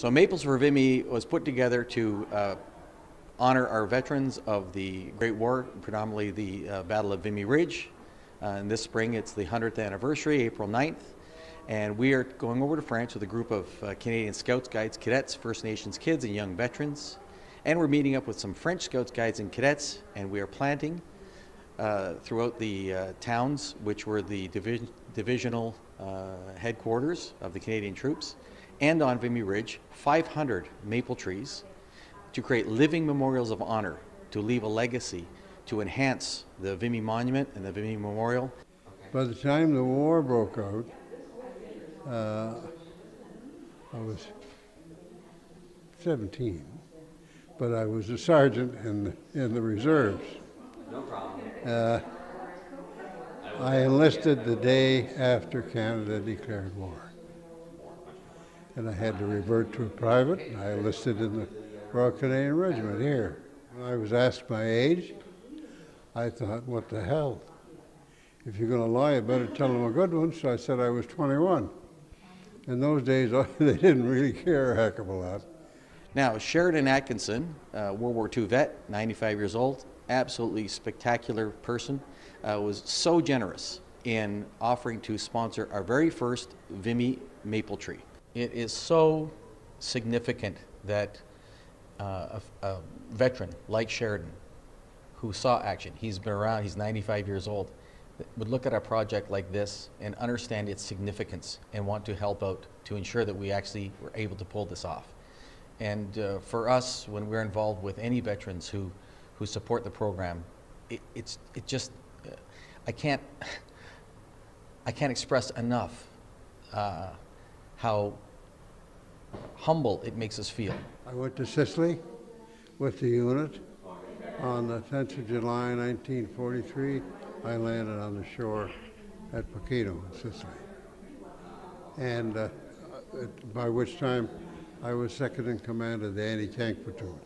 So Maples for Vimy was put together to uh, honor our veterans of the Great War, predominantly the uh, Battle of Vimy Ridge. Uh, and this spring it's the 100th anniversary, April 9th. And we are going over to France with a group of uh, Canadian Scouts, Guides, Cadets, First Nations kids, and young veterans. And we're meeting up with some French Scouts, Guides, and Cadets, and we are planting uh, throughout the uh, towns, which were the divi- divisional uh, headquarters of the Canadian troops, and on Vimy Ridge, 500 maple trees to create living memorials of honor, to leave a legacy, to enhance the Vimy Monument and the Vimy Memorial. By the time the war broke out, uh, I was 17, but I was a sergeant in the, in the reserves. No problem. Uh, I enlisted the day after Canada declared war. And I had to revert to a private, and I enlisted in the Royal Canadian Regiment here. When I was asked my age, I thought, what the hell? If you're going to lie, you better tell them a good one. So I said I was 21. In those days, they didn't really care a heck of a lot. Now, Sheridan Atkinson, uh, World War II vet, 95 years old, absolutely spectacular person, uh, was so generous in offering to sponsor our very first Vimy maple tree. It is so significant that uh, a, a veteran like Sheridan, who saw action, he's been around, he's 95 years old, would look at a project like this and understand its significance and want to help out to ensure that we actually were able to pull this off. And uh, for us, when we're involved with any veterans who, who support the program, it, it's it just uh, I can't I can't express enough uh, how humble it makes us feel. I went to Sicily with the unit on the 10th of July 1943. I landed on the shore at Pachino in Sicily. And uh, by which time I was second in command of the anti-tank platoon,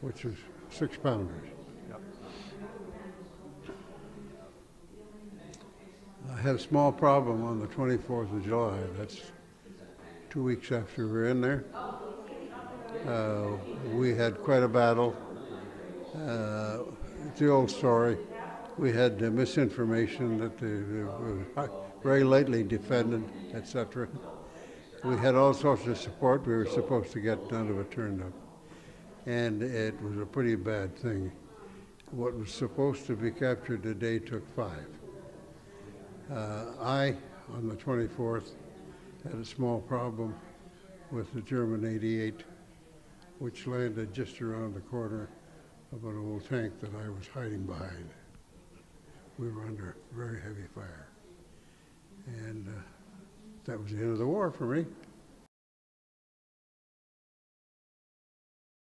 which was six pounders. I had a small problem on the 24th of July. That's two weeks after we were in there. Uh, we had quite a battle. Uh, it's the old story we had uh, misinformation that uh, very lightly defended, etc. We had all sorts of support we were supposed to get, none of it turned up. And it was a pretty bad thing. What was supposed to be captured today took five. Uh, I, on the 24th, had a small problem with the German 88, which landed just around the corner of an old tank that I was hiding behind we were under very heavy fire. And uh, that was the end of the war for me.